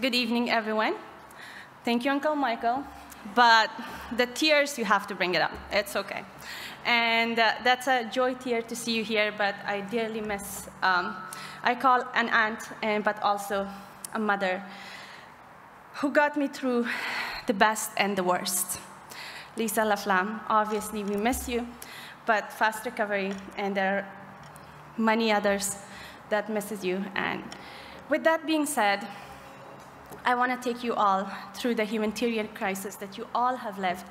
Good evening, everyone. Thank you, Uncle Michael. But the tears, you have to bring it up. It's okay. And uh, that's a joy tear to see you here, but I dearly miss, um, I call an aunt, and, but also a mother who got me through the best and the worst. Lisa Laflamme, obviously we miss you, but fast recovery, and there are many others that misses you. And with that being said, I want to take you all through the humanitarian crisis that you all have lived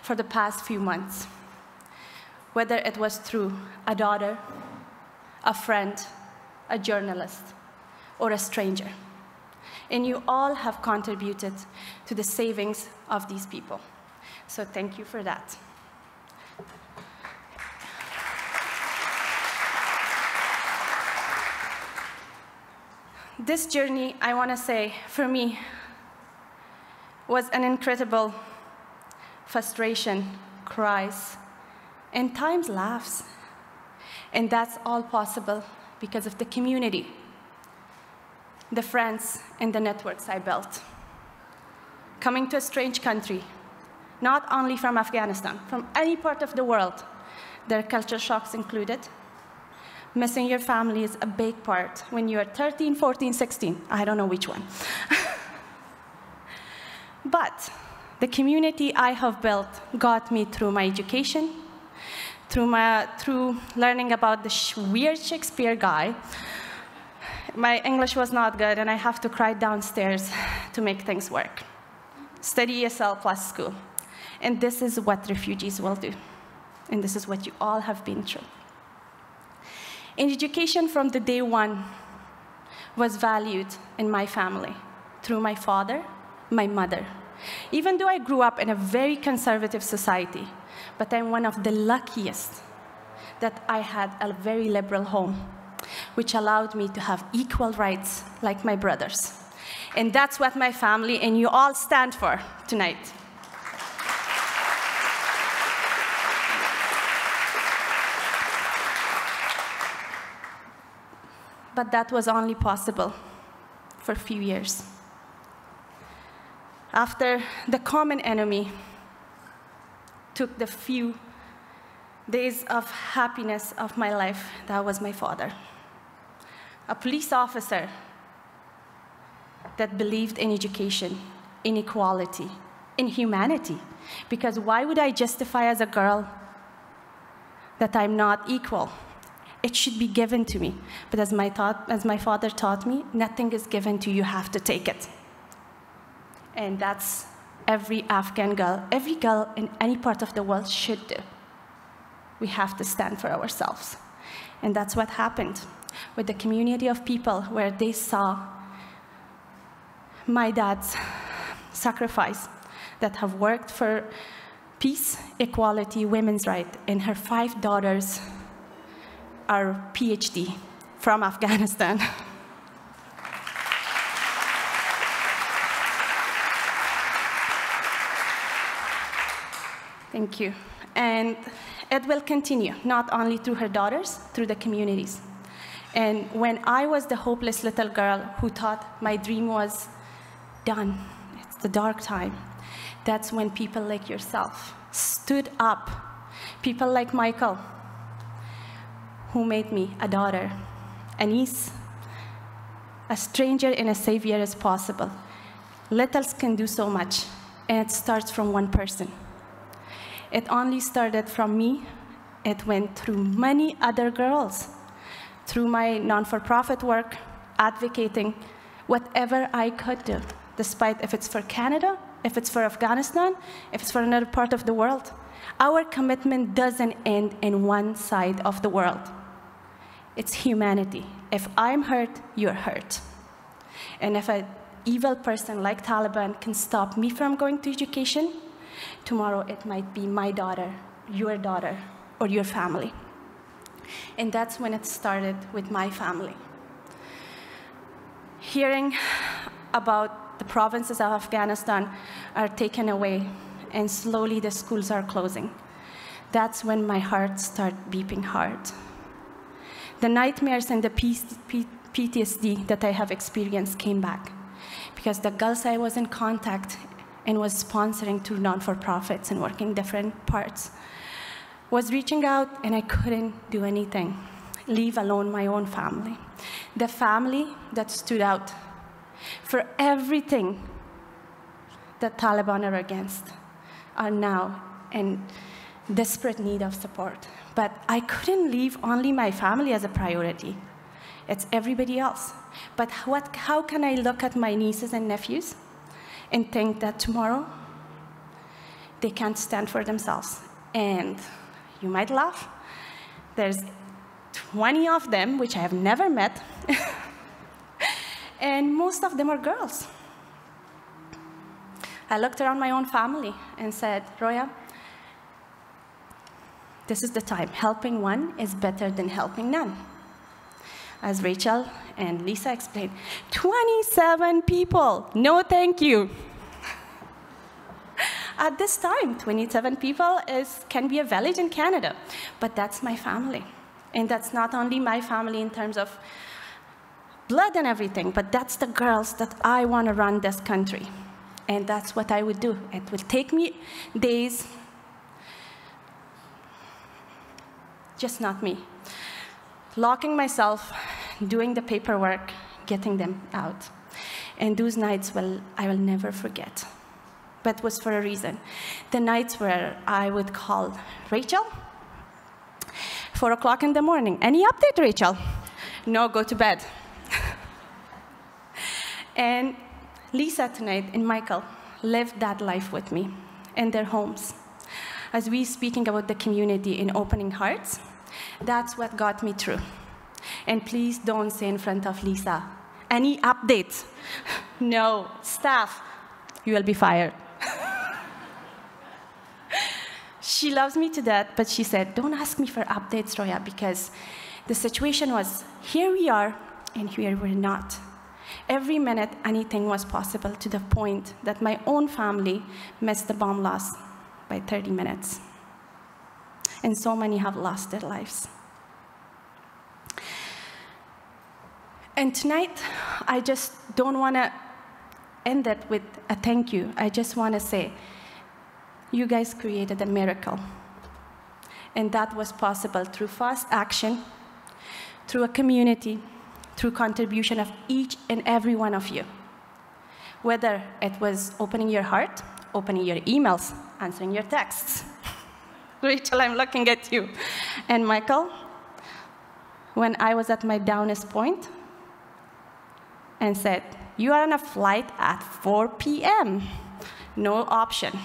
for the past few months. Whether it was through a daughter, a friend, a journalist, or a stranger. And you all have contributed to the savings of these people. So thank you for that. This journey, I want to say, for me, was an incredible frustration, cries, and times laughs. And that's all possible because of the community, the friends, and the networks I built. Coming to a strange country, not only from Afghanistan, from any part of the world, their culture shocks included, missing your family is a big part when you're 13, 14, 16. I don't know which one. but the community I have built got me through my education, through, my, through learning about the weird Shakespeare guy. My English was not good, and I have to cry downstairs to make things work. Study ESL plus school. And this is what refugees will do. And this is what you all have been through. And education from the day one was valued in my family through my father, my mother. Even though I grew up in a very conservative society, but I'm one of the luckiest that I had a very liberal home, which allowed me to have equal rights like my brothers. And that's what my family and you all stand for tonight. But that was only possible for a few years. After the common enemy took the few days of happiness of my life, that was my father. A police officer that believed in education, in equality, in humanity. Because why would I justify as a girl that I'm not equal? It should be given to me. But as my, thought, as my father taught me, nothing is given to you, you have to take it. And that's every Afghan girl, every girl in any part of the world should do. We have to stand for ourselves. And that's what happened with the community of people where they saw my dad's sacrifice that have worked for peace, equality, women's rights, and her five daughters our PhD from Afghanistan. Thank you. And it will continue, not only through her daughters, through the communities. And when I was the hopeless little girl who thought my dream was done, it's the dark time, that's when people like yourself stood up. People like Michael, who made me a daughter, a niece, a stranger and a savior as possible. Littles can do so much, and it starts from one person. It only started from me. It went through many other girls, through my non-for-profit work, advocating whatever I could do, despite if it's for Canada, if it's for Afghanistan, if it's for another part of the world. Our commitment doesn't end in one side of the world. It's humanity. If I'm hurt, you're hurt. And if an evil person like Taliban can stop me from going to education, tomorrow it might be my daughter, your daughter, or your family. And that's when it started with my family. Hearing about the provinces of Afghanistan are taken away and slowly the schools are closing. That's when my heart started beeping hard the nightmares and the PTSD that I have experienced came back. because the girls I was in contact and was sponsoring to non-for-profits and working different parts was reaching out and I couldn't do anything, leave alone my own family. The family that stood out for everything that Taliban are against are now in desperate need of support. But I couldn't leave only my family as a priority. It's everybody else. But what, how can I look at my nieces and nephews and think that tomorrow they can't stand for themselves? And you might laugh. There's 20 of them, which I have never met, and most of them are girls. I looked around my own family and said, Roya, this is the time. Helping one is better than helping none. As Rachel and Lisa explained, 27 people, no thank you. At this time, 27 people is, can be a village in Canada, but that's my family. And that's not only my family in terms of blood and everything, but that's the girls that I want to run this country. And that's what I would do. It will take me days, just not me. Locking myself, doing the paperwork, getting them out. And those nights, well, I will never forget but was for a reason. The nights where I would call Rachel, four o'clock in the morning. Any update, Rachel? No, go to bed. and Lisa tonight and Michael lived that life with me in their homes. As we speaking about the community in opening hearts, that's what got me through. And please don't say in front of Lisa, any updates? no, staff, you will be fired. she loves me to death, but she said, Don't ask me for updates, Roya, because the situation was here we are, and here we're not. Every minute, anything was possible to the point that my own family missed the bomb loss by 30 minutes. And so many have lost their lives. And tonight, I just don't want to end it with a thank you. I just want to say, you guys created a miracle. And that was possible through fast action, through a community, through contribution of each and every one of you. Whether it was opening your heart, opening your emails, answering your texts. Rachel, I'm looking at you. And Michael, when I was at my downest point and said, you are on a flight at 4 p.m. No option.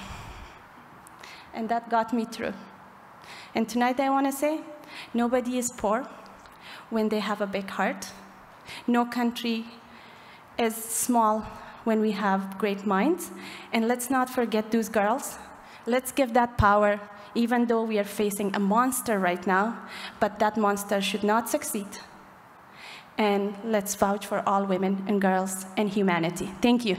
And that got me through. And tonight I want to say, nobody is poor when they have a big heart. No country is small when we have great minds. And let's not forget those girls. Let's give that power, even though we are facing a monster right now, but that monster should not succeed and let's vouch for all women and girls and humanity. Thank you.